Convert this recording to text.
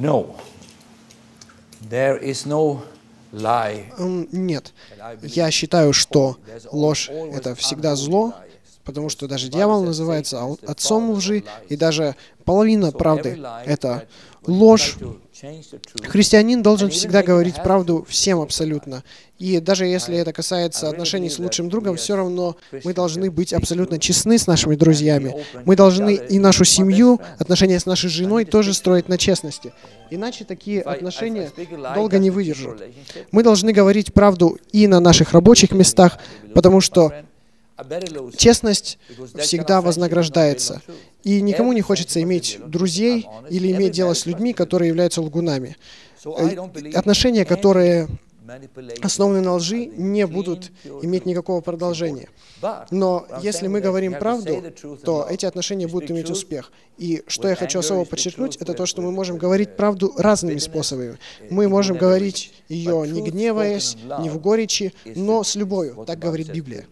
No. There is no lie. М, Нет. Я считаю, что ложь — это всегда зло, потому что даже дьявол называется отцом лжи, и даже половина правды — это ложь. Христианин должен всегда говорить правду всем абсолютно. И даже если это касается отношений с лучшим другом, все равно мы должны быть абсолютно честны с нашими друзьями. Мы должны и нашу семью, отношения с нашей женой тоже строить на честности. Иначе такие отношения долго не выдержат. Мы должны говорить правду и на наших рабочих местах, потому что честность всегда вознаграждается. И никому не хочется иметь друзей или иметь дело с людьми, которые являются лгунами. Э, Отношения, которые основаны на лжи, не будут иметь никакого продолжения. Но если мы говорим правду, то эти отношения будут иметь успех. И что я хочу особо подчеркнуть, это то, что мы можем говорить правду разными способами. Мы можем говорить ее не гневаясь, не в горечи, но с любовью. Так говорит Библия.